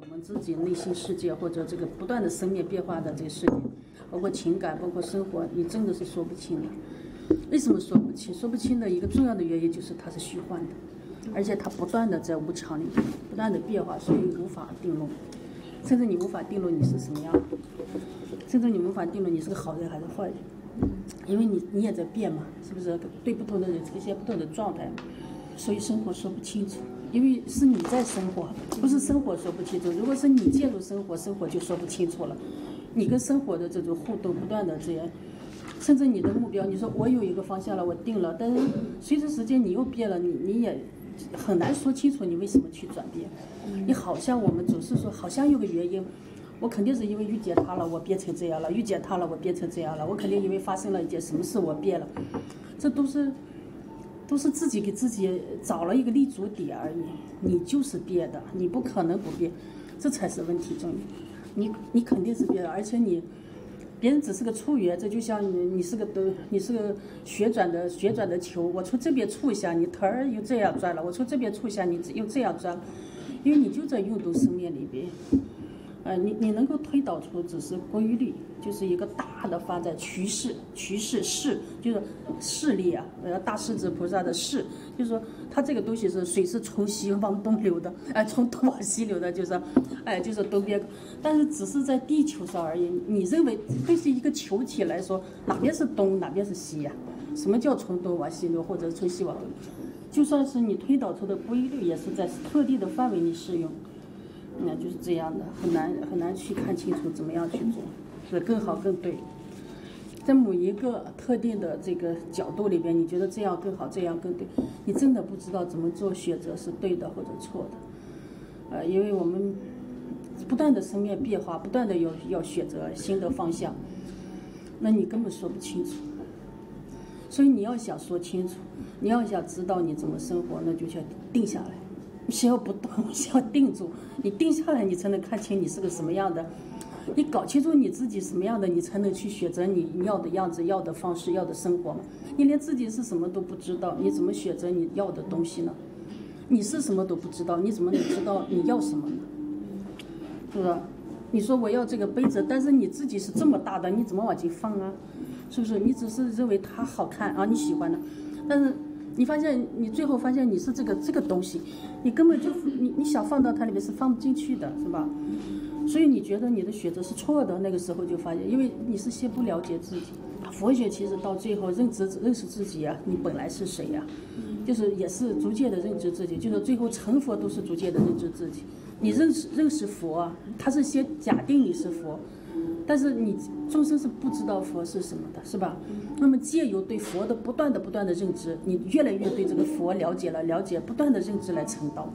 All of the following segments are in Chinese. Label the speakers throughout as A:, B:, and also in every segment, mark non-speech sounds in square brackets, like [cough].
A: 我们自己内心世界或者这个不断的生灭变化的这个世界，包括情感，包括生活，你真的是说不清的。为什么说不清？说不清的一个重要的原因就是它是虚幻的，而且它不断的在无常里不断的变化，所以无法定论，甚至你无法定论你是什么样，甚至你无法定论你是个好人还是坏人，因为你你也在变嘛，是不是？对不同的人呈现不同的状态，所以生活说不清楚。因为是你在生活，不是生活说不清楚。如果是你介入生活，生活就说不清楚了。你跟生活的这种互动，不断的这样，甚至你的目标，你说我有一个方向了，我定了，但是随着时间你又变了，你你也很难说清楚你为什么去转变。你好像我们总是说，好像有个原因，我肯定是因为遇见他了，我变成这样了；遇见他了，我变成这样了。我肯定因为发生了一件什么事，我变了。这都是。都是自己给自己找了一个立足点而已，你就是变的，你不可能不变，这才是问题重点。你你肯定是变的，而且你，别人只是个触缘，这就像你你是个都你是个旋转的旋转的球，我从这边触一下，你头儿又这样转了；我从这边触一下，你又这样转，因为你就在运动生命里边。呃，你你能够推导出只是规律，就是一个大的发展趋势，趋势势就是势力啊，呃，大势至菩萨的势，就是说它这个东西是水是从西往东流的，哎，从东往西流的，就是，哎，就是东边，但是只是在地球上而已。你认为对是一个球体来说，哪边是东，哪边是西呀？什么叫从东往西流，或者从西往东？就算是你推导出的规律，也是在特定的范围内适用。那就是这样的，很难很难去看清楚怎么样去做，是更好更对。在某一个特定的这个角度里边，你觉得这样更好，这样更对，你真的不知道怎么做选择是对的或者错的。呃，因为我们不断的生命变化，不断的要要选择新的方向，那你根本说不清楚。所以你要想说清楚，你要想知道你怎么生活，那就先定下来。[laughs] 先要不动，先要定住。你定下来，你才能看清你是个什么样的。你搞清楚你自己什么样的，你才能去选择你要的样子、要的方式、要的生活嘛。你连自己是什么都不知道，你怎么选择你要的东西呢？你是什么都不知道，你怎么能知道你要什么呢？是不是？你说我要这个杯子，但是你自己是这么大的，你怎么往进放啊？是不是？你只是认为它好看啊，你喜欢的，但是。你发现，你最后发现你是这个这个东西，你根本就你你想放到它里面是放不进去的，是吧？所以你觉得你的选择是错的，那个时候就发现，因为你是先不了解自己。佛学其实到最后认知认识自己啊，你本来是谁呀？就是也是逐渐的认知自己，就是最后成佛都是逐渐的认知自己。你认识认识佛，他是先假定你是佛。但是你众生是不知道佛是什么的，是吧？那么借由对佛的不断的不断的认知，你越来越对这个佛了解了，了解不断的认知来成道。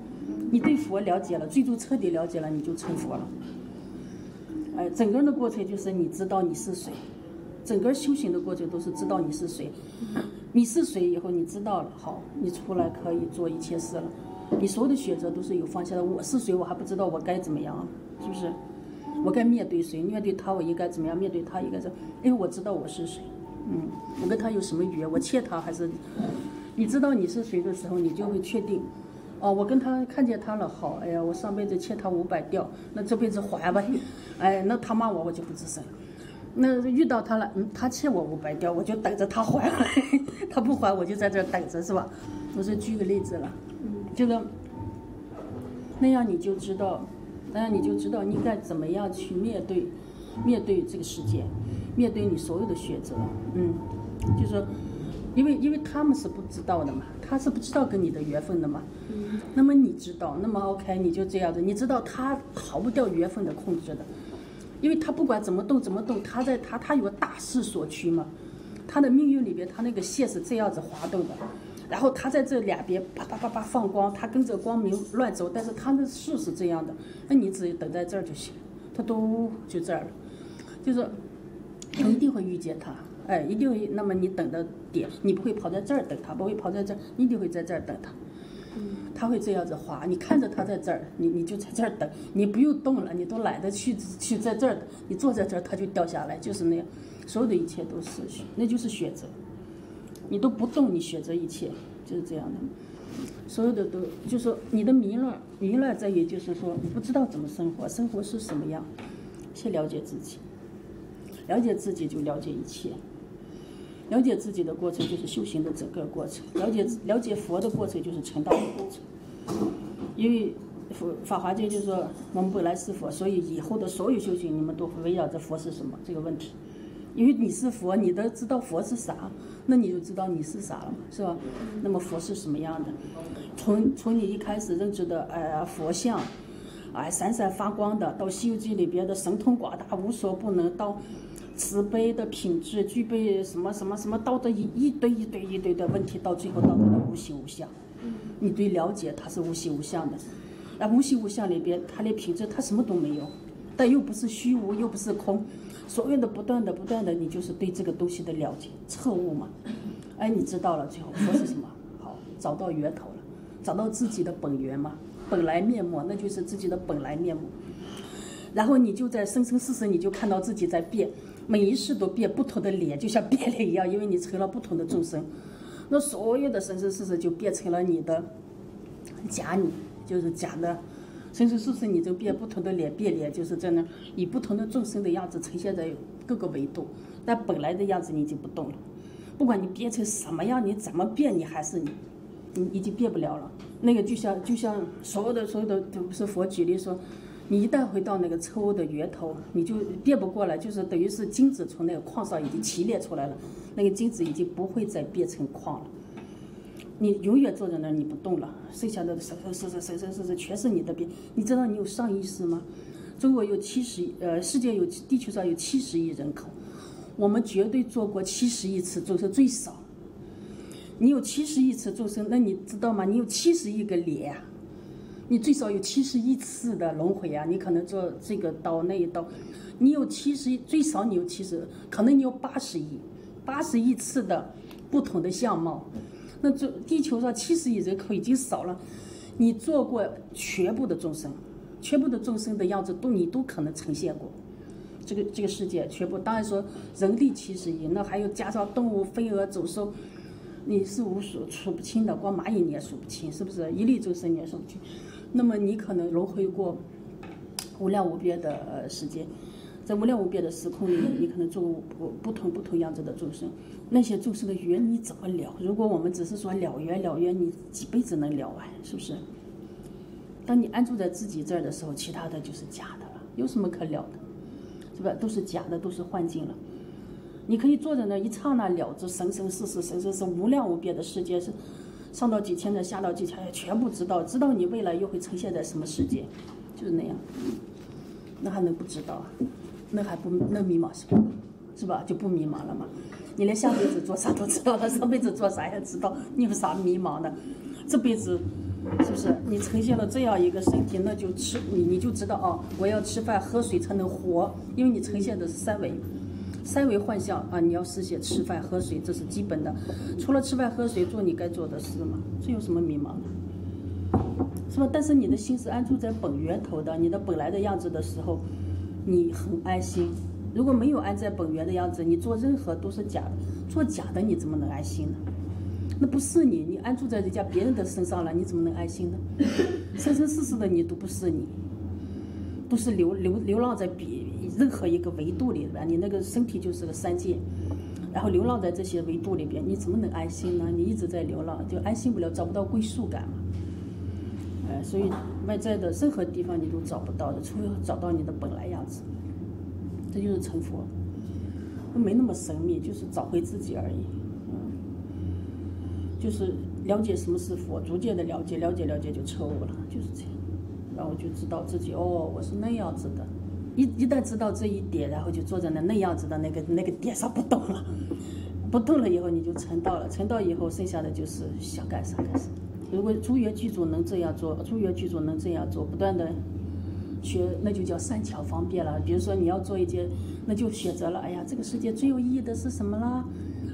A: 你对佛了解了，最终彻底了解了，你就成佛了。哎，整个的过程就是你知道你是谁，整个修行的过程都是知道你是谁。你是谁以后你知道了，好，你出来可以做一切事了。你所有的选择都是有方向的。我是谁，我还不知道，我该怎么样，是不是？我该面对谁？面对他，我应该怎么样？面对他，应该是，因为我知道我是谁，嗯，我跟他有什么缘？我欠他还是？你知道你是谁的时候，你就会确定，哦，我跟他看见他了，好，哎呀，我上辈子欠他五百吊，那这辈子还吧，哎，那他骂我，我就不吱声。那遇到他了，嗯，他欠我五百吊，我就等着他还，[laughs] 他不还，我就在这等着，是吧？我是举个例子了，就是那样你就知道。那样你就知道你该怎么样去面对，面对这个世界，面对你所有的选择。嗯，就说，因为因为他们是不知道的嘛，他是不知道跟你的缘分的嘛。嗯。那么你知道，那么 OK，你就这样子，你知道他逃不掉缘分的控制的，因为他不管怎么动怎么动，他在他他有个大势所趋嘛，他的命运里边，他那个线是这样子滑动的。然后他在这两边啪啪啪啪放光，他跟着光明乱走，但是他的树是这样的，那你只等在这儿就行，他都就这儿了，就是你一定会遇见他，哎，一定会。那么你等的点，你不会跑在这儿等他，不会跑在这儿，一定会在这儿等他。他会这样子滑，你看着他在这儿，你你就在这儿等，你不用动了，你都懒得去去在这儿，你坐在这儿他就掉下来，就是那样，所有的一切都是，那就是选择。你都不动，你选择一切，就是这样的。所有的都就说你的迷乱，迷乱在于就是说你不知道怎么生活，生活是什么样，先了解自己，了解自己就了解一切，了解自己的过程就是修行的整个过程，了解了解佛的过程就是成道的过程，因为佛法华经就是说我们本来是佛，所以以后的所有修行你们都会围绕着佛是什么这个问题。因为你是佛，你都知道佛是啥，那你就知道你是啥了嘛，是吧？那么佛是什么样的？从从你一开始认知的呃佛像，哎闪闪发光的，到《西游记》里边的神通广大无所不能，到慈悲的品质具备什么什么什么，道德一一堆一堆一堆的问题，到最后到它的无形无相。你对了解它是无形无相的，那无形无相里边它的品质它什么都没有，但又不是虚无，又不是空。所有的不断的不断的，你就是对这个东西的了解彻悟嘛？哎，你知道了，最后说是什么？好，找到源头了，找到自己的本源嘛，本来面目，那就是自己的本来面目。然后你就在生生世世，你就看到自己在变，每一世都变不同的脸，就像变脸一样，因为你成了不同的众生。那所有的生生世世就变成了你的假你，就是假的。生生世世，你就变不同的脸，变脸就是在那以不同的众生的样子呈现在各个维度，但本来的样子你就不动了。不管你变成什么样，你怎么变，你还是你，你已经变不了了。那个就像就像所有的所有的都不是佛举例说，你一旦回到那个错误的源头，你就变不过来，就是等于是金子从那个矿上已经提炼出来了，那个金子已经不会再变成矿了。你永远坐在那儿，你不动了，剩下的生生生生生生生生全是你的病。你知道你有上意识吗？中国有七十亿，呃，世界有地球上有七十亿人口，我们绝对做过七十亿次众生最少。你有七十亿次众生，那你知道吗？你有七十亿个脸啊，你最少有七十亿次的轮回啊！你可能做这个刀那一刀，你有七十亿，最少你有七十，可能你有八十亿，八十亿次的不同的相貌。那这地球上七十亿人口已经少了，你做过全部的众生，全部的众生的样子都你都可能呈现过，这个这个世界全部当然说人力七十亿，那还有加上动物、飞蛾、走兽，你是无数数不清的，光蚂蚁你也数不清，是不是？一粒众生你也数不清，那么你可能轮回过无量无边的呃时间。在无量无边的时空里，[laughs] 你可能做不不同不同样子的众生，那些众生的缘你怎么了？如果我们只是说了缘了缘，你几辈子能了完？是不是？当你安住在自己这儿的时候，其他的就是假的了，有什么可了的？是吧？都是假的，都是幻境了。你可以坐在那一刹那了之，生生世世，生生世无量无边的世界是上到几千的，下到几千的，全部知道，知道你未来又会呈现在什么世界，就是那样。那还能不知道啊？那还不那迷茫什么，是吧？就不迷茫了嘛。你连下辈子做啥都知道了，上辈子做啥也知道，你有啥迷茫的？这辈子是不是你呈现了这样一个身体，那就吃你你就知道哦，我要吃饭喝水才能活，因为你呈现的是三维，三维幻象啊，你要实现吃饭喝水，这是基本的。除了吃饭喝水，做你该做的事嘛，这有什么迷茫的？是吧？但是你的心是安住在本源头的，你的本来的样子的时候。你很安心，如果没有安在本源的样子，你做任何都是假的，做假的你怎么能安心呢？那不是你，你安住在人家别人的身上了，你怎么能安心呢？[laughs] 生生世世的你都不是你，都是流流流浪在比任何一个维度里边，你那个身体就是个三界，然后流浪在这些维度里边，你怎么能安心呢？你一直在流浪，就安心不了，找不到归宿感嘛。所以外在的任何地方你都找不到的，除非找到你的本来样子，这就是成佛，没那么神秘，就是找回自己而已，嗯，就是了解什么是佛，逐渐的了解，了解了解就彻悟了，就是这样，然后就知道自己哦，我是那样子的，一一旦知道这一点，然后就坐在那那样子的那个那个点上不动了，不动了以后你就成道了，成道以后剩下的就是想干啥干啥。如果诸元剧组能这样做，诸元剧组能这样做，不断的学，那就叫善巧方便了。比如说你要做一件，那就选择了，哎呀，这个世界最有意义的是什么啦？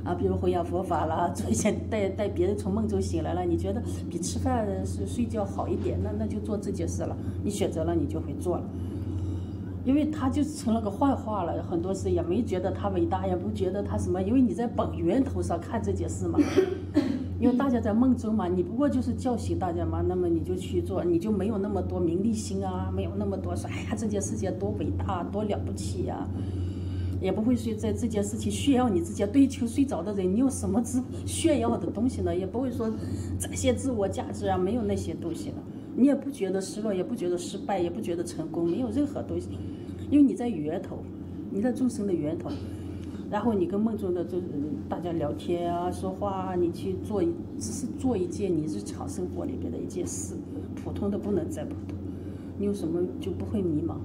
A: 啊，比如弘扬佛法啦，做一些带带别人从梦中醒来了，你觉得比吃饭是睡觉好一点，那那就做这件事了。你选择了，你就会做了，因为他就成了个幻化了，很多事也没觉得他伟大，也不觉得他什么，因为你在本源头上看这件事嘛。因为大家在梦中嘛，你不过就是叫醒大家嘛，那么你就去做，你就没有那么多名利心啊，没有那么多说，哎呀，这件事情多伟大，多了不起呀，也不会说在这件事情炫耀你自己。对求睡着的人，你有什么自炫耀的东西呢？也不会说展现自我价值啊，没有那些东西了。你也不觉得失落，也不觉得失败，也不觉得成功，没有任何东西，因为你在源头，你在众生的源头。然后你跟梦中的就是大家聊天啊，说话啊，你去做一，只是做一件你日常生活里边的一件事，普通的不能再普通。你有什么就不会迷茫？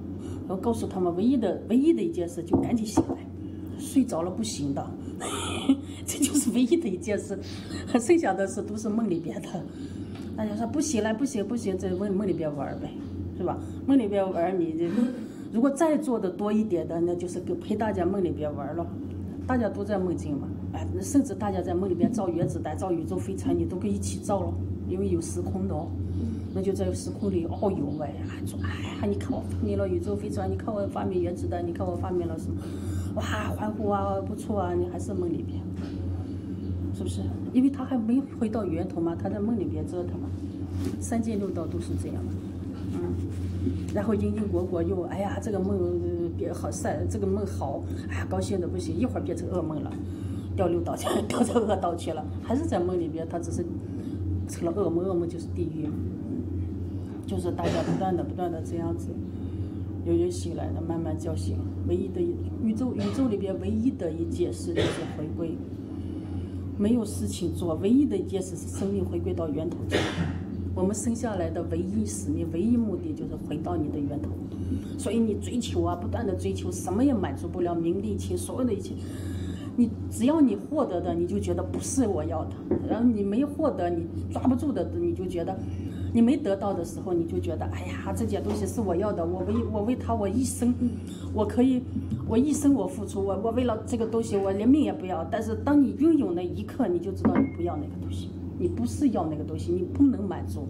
A: 然后告诉他们，唯一的唯一的一件事就赶紧醒来，睡着了不行的，[laughs] 这就是唯一的一件事，剩下的事都是梦里边的。大家说不行了，不行不行，在梦梦里边玩呗，是吧？梦里边玩你这，如果再做的多一点的，那就是跟陪大家梦里边玩了。大家都在梦境嘛，哎，甚至大家在梦里边造原子弹、造宇宙飞船，你都可以一起造了，因为有时空的哦。那就在时空里遨游呗，说哎呀，你看我发明了宇宙飞船，你看我发明原子弹，你看我发明了什么，哇，欢呼啊，不错啊，你还是梦里边，是不是？因为他还没回到源头嘛，他在梦里边折腾嘛，三界六道都是这样的，嗯。然后因因果果又，哎呀，这个梦别好晒，这个梦好，哎呀，高兴的不行，一会儿变成噩梦了，掉六道去，[laughs] 掉到恶道去了，还是在梦里边，他只是成了噩梦，噩梦就是地狱，就是大家不断的不断的这样子，有人醒来了，慢慢叫醒，唯一的一宇宙宇宙里边唯一的一件事就是回归，没有事情做，唯一的一件事是生命回归到源头去。我们生下来的唯一使命、唯一目的就是回到你的源头，所以你追求啊，不断的追求，什么也满足不了，名利情，所有的一切，你只要你获得的，你就觉得不是我要的；然后你没获得，你抓不住的，你就觉得你没得到的时候，你就觉得哎呀，这件东西是我要的，我为我为他，我一生我可以，我一生我付出，我我为了这个东西，我连命也不要。但是当你拥有那一刻，你就知道你不要那个东西。你不是要那个东西，你不能满足，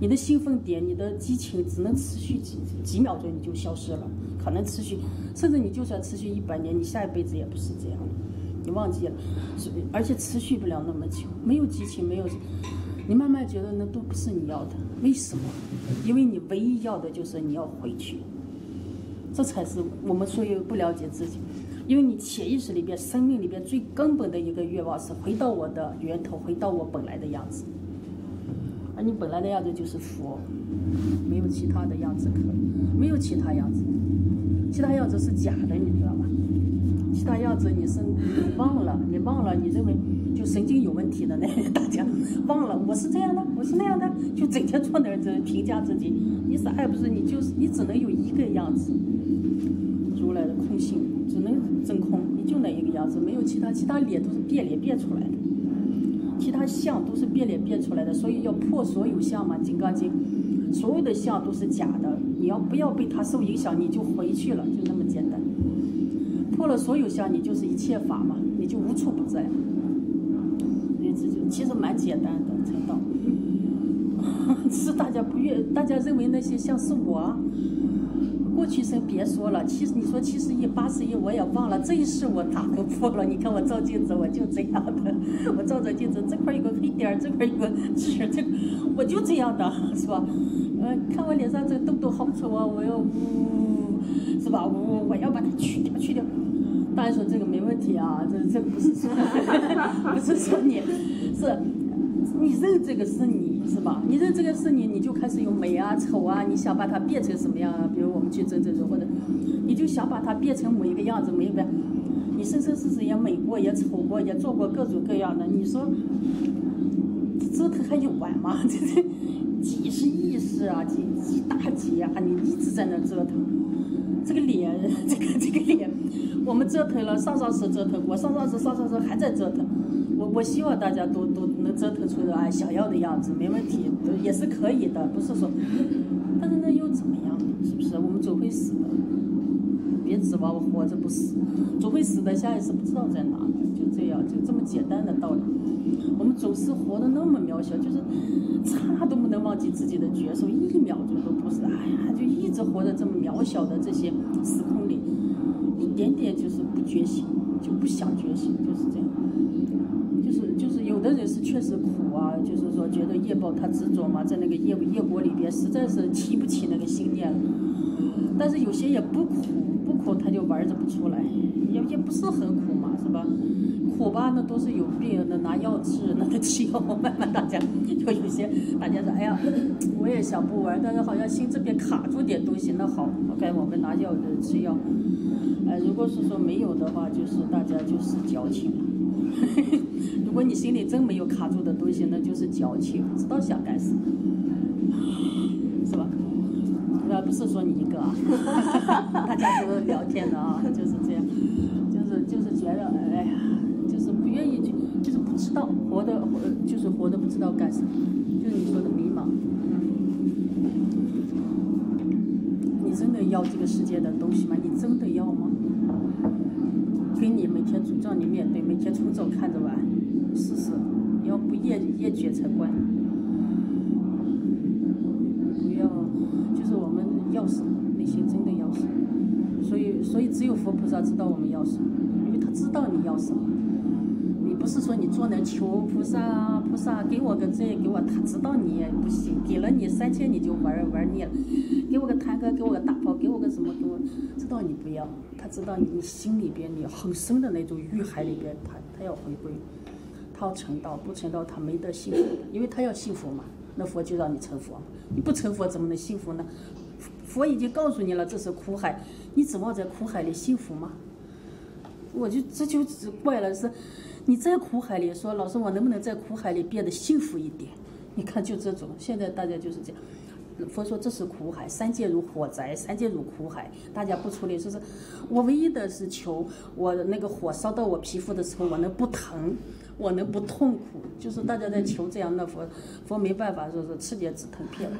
A: 你的兴奋点，你的激情只能持续几几秒钟，你就消失了。可能持续，甚至你就算持续一百年，你下一辈子也不是这样的，你忘记了，而且持续不了那么久，没有激情，没有，你慢慢觉得那都不是你要的。为什么？因为你唯一要的就是你要回去，这才是我们所有不了解自己。因为你潜意识里边、生命里边最根本的一个愿望是回到我的源头，回到我本来的样子。而你本来的样子就是佛，没有其他的样子可，没有其他样子，其他样子是假的，你知道吗？其他样子你是你忘了，你忘了，你认为就神经有问题的那 [laughs] 大家忘了，我是这样的，我是那样的，就整天坐那儿在评价自己，你是爱不是？你就是你只能有一个样子，如来的空性。只能真空，你就那一个样子，没有其他，其他脸都是变脸变出来的，其他相都是变脸变出来的，所以要破所有相嘛，《金刚经》，所有的相都是假的，你要不要被它受影响，你就回去了，就那么简单。破了所有相，你就是一切法嘛，你就无处不在。你这就其实蛮简单的成道，[laughs] 是大家不愿，大家认为那些像是我。过去生别说了，七十你说七十亿八十亿我也忘了，这一世我打个破了？你看我照镜子我就这样的，[laughs] 我照着镜子这块有个黑点儿，这块有个痣，这我就这样的，[laughs] 是吧？呃，看我脸上这个痘痘好丑啊，我要呜，是吧？我我要把它去掉去掉。大家说这个没问题啊，这这不是说 [laughs] 不是说你是。你认这个是你是吧？你认这个是你，你就开始有美啊、丑啊，你想把它变成什么样啊？比如我们去争这种，或者你就想把它变成某一个样子，某一个，你生生世世也美过，也丑过，也做过各种各样的。你说折腾还有完吗？[laughs] 这这几十亿世啊，几几大几啊，你一直在那折腾。这个脸，[laughs] 这个这个脸，我们折腾了上上世折腾过，上上世上上世还在折腾。我我希望大家都都能折腾出啊想要的样子，没问题，也是可以的，不是说，但是那又怎么样呢？是不是？我们总会死的，别指望我活着不死，总会死的，下一次不知道在哪呢，就这样，就这么简单的道理。我们总是活得那么渺小，就是差都不能忘记自己的角色，一秒钟都不是。哎呀，就一直活在这么渺小的这些时空里，一点点就是不觉醒。就不想觉醒，就是这样。有的人是确实苦啊，就是说觉得业报他执着嘛，在那个业业果里边实在是提不起那个心念了。但是有些也不苦，不苦他就玩着不出来，也也不是很苦嘛，是吧？苦吧，那都是有病，那拿药治，那得吃药。慢慢大家就有些大家说，哎呀，我也想不玩，但是好像心这边卡住点东西，那好，OK，我们拿药吃药。哎，如果是说没有的话，就是大家就是矫情了。[laughs] 如果你心里真没有卡住的东西，那就是矫情，知道想干什么，[laughs] 是吧？那不是说你一个啊，[laughs] 大家都聊天的啊，就是这样，就是就是觉得，哎呀，就是不愿意去，就是不知道活的活，就是活的不知道干什么，就是你说的迷茫。你真的要这个世界的东西吗？你真的要吗？给你每天主叫你面对，每天从早看着晚，试试，要不厌厌倦才怪。不要，就是我们要什么，内心真的要什么。所以，所以只有佛菩萨知道我们要什么，因为他知道你要什么。你不是说你坐那求菩萨啊，菩萨给我个这，给我，他知道你也不行，给了你三千你就玩玩腻了。给我个坦克，给我个大炮，个什么，给我，知道你不要，他知道你心里边你很深的那种欲海里边，他他要回归，他要成道，不成道他没得幸福，因为他要幸福嘛，那佛就让你成佛，你不成佛怎么能幸福呢？佛已经告诉你了，这是苦海，你指望在苦海里幸福吗？我就这就怪了，是，你在苦海里说，老师我能不能在苦海里变得幸福一点？你看就这种，现在大家就是这样。佛说这是苦海，三界如火灾，三界如苦海。大家不处理，就是我唯一的是求我那个火烧到我皮肤的时候，我能不疼，我能不痛苦。就是大家在求这样的佛，佛没办法，说是吃点止疼片，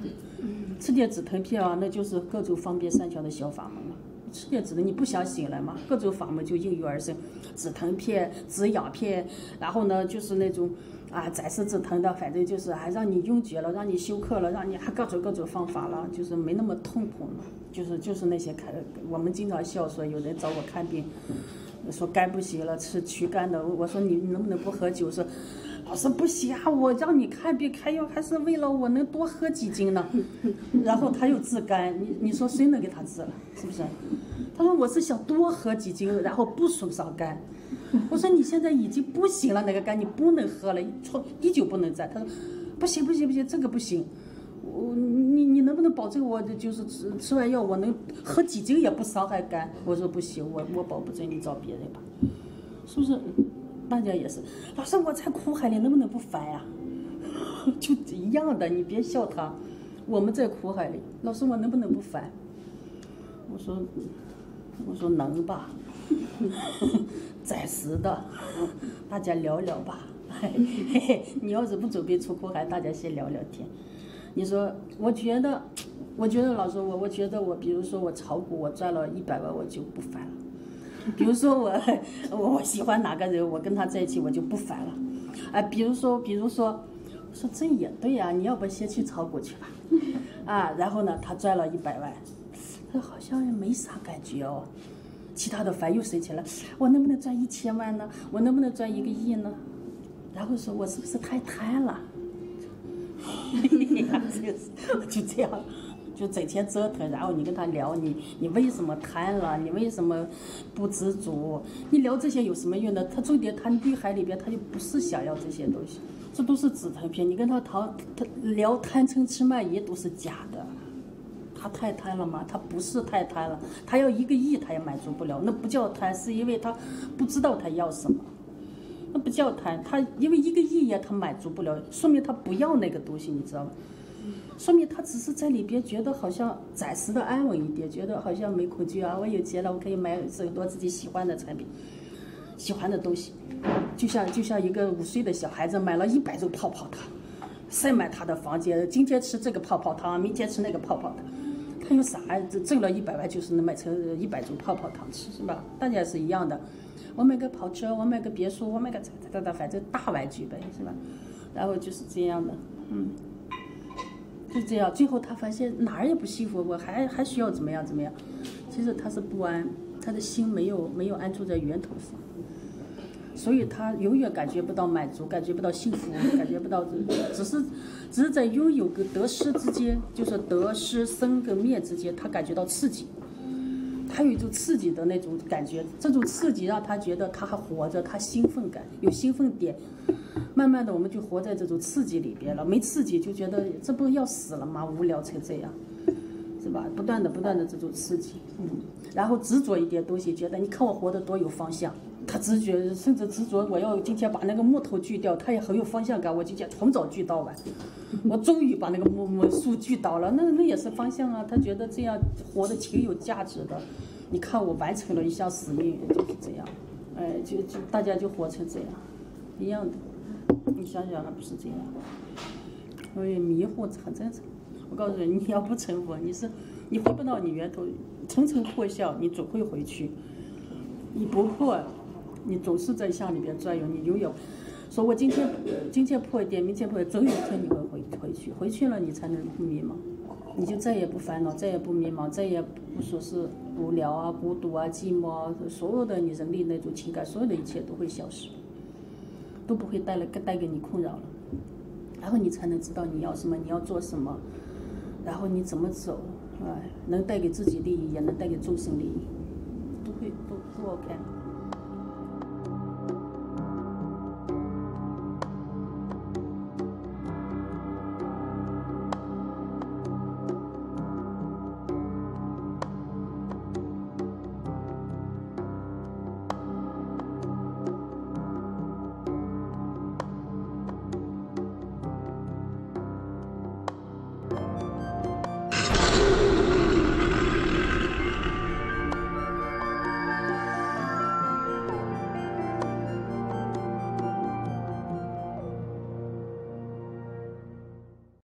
A: 吃点止疼片啊，那就是各种方便善巧的小法门了。吃点止疼，你不想醒来嘛？各种法门就应运而生，止疼片、止痒片，然后呢就是那种。啊，暂时止疼的，反正就是还让你用觉了，让你休克了，让你还各种各种方法了，就是没那么痛苦了。就是就是那些看，我们经常笑说，有人找我看病，说肝不行了，吃祛肝的。我说你能不能不喝酒？说老师不行啊，我让你看病开药还是为了我能多喝几斤呢。[laughs] 然后他又治肝，你你说谁能给他治了？是不是？他说我是想多喝几斤，然后不损伤肝。我说你现在已经不行了，那个肝你不能喝了，从依旧不能在。他说不行不行不行，这个不行。我你你能不能保证我就是吃吃完药我能喝几斤也不伤害肝？我说不行，我我保不准，你找别人吧。是不是？大家也是。老师我在苦海里能不能不烦呀？[laughs] 就一样的，你别笑他。我们在苦海里，老师我能不能不烦？我说我说能吧。[laughs] 暂时的，大家聊聊吧。[laughs] 你要是不准备出苦海，大家先聊聊天。你说，我觉得，我觉得老师我，我觉得我，比如说我炒股，我赚了一百万，我就不烦了。比如说我，[laughs] 我我喜欢哪个人，我跟他在一起，我就不烦了。哎，比如说，比如说，说这也对呀，你要不先去炒股去吧？啊，然后呢，他赚了一百万，他好像也没啥感觉哦。其他的烦又生起来，我能不能赚一千万呢？我能不能赚一个亿呢？然后说我是不是太贪了？[laughs] [laughs] 就这样，就整天折腾。然后你跟他聊，你你为什么贪了？你为什么不知足？你聊这些有什么用呢？他重点，他内海里边他就不是想要这些东西，这都是止疼片。你跟他谈，他聊贪嗔痴慢疑都是假的。他太贪了吗？他不是太贪了，他要一个亿他也满足不了，那不叫贪，是因为他不知道他要什么，那不叫贪，他因为一个亿呀他满足不了，说明他不要那个东西，你知道吗？说明他只是在里边觉得好像暂时的安稳一点，觉得好像没恐惧啊，我有钱了，我可以买很多自己喜欢的产品，喜欢的东西，就像就像一个五岁的小孩子买了一百种泡泡糖，塞满他的房间，今天吃这个泡泡糖，明天吃那个泡泡糖。他有啥？挣了一百万就是能买成一百种泡泡糖吃，是吧？大家是一样的。我买个跑车，我买个别墅，我买个，反正大玩具呗，是吧？然后就是这样的，嗯，就这样。最后他发现哪儿也不幸福，我还还需要怎么样怎么样？其实他是不安，他的心没有没有安住在源头上，所以他永远感觉不到满足，感觉不到幸福，感觉不到，只是只是在拥有跟得失之间，就是得失生跟灭之间，他感觉到刺激，他有一种刺激的那种感觉，这种刺激让他觉得他还活着，他兴奋感有兴奋点，慢慢的我们就活在这种刺激里边了，没刺激就觉得这不要死了吗？无聊成这样。是吧？不断的、不断的这种刺激，嗯，然后执着一点东西，觉得你看我活得多有方向。他直觉甚至执着，我要今天把那个木头锯掉，他也很有方向感。我今天从早锯到晚，[laughs] 我终于把那个木木树锯倒了，那那也是方向啊。他觉得这样活得挺有价值的。你看我完成了一项使命，就是这样，哎，就就大家就活成这样，一样的。你想想还不是这样？所以迷惑很正常。我告诉你，你要不成佛，你是你回不到你源头，层层破相，你总会回去。你不破，你总是在相里边转悠，你永远说我今天今天破一点，明天破，总有一天你会回回去，回去了你才能不迷茫，你就再也不烦恼，再也不迷茫，再也不说是无聊啊、孤独啊、寂寞啊，所有的你人力那种情感，所有的一切都会消失，都不会带来带给你困扰了，然后你才能知道你要什么，你要做什么。然后你怎么走，哎，能带给自己利益，也能带给众生利益，都会都都 OK。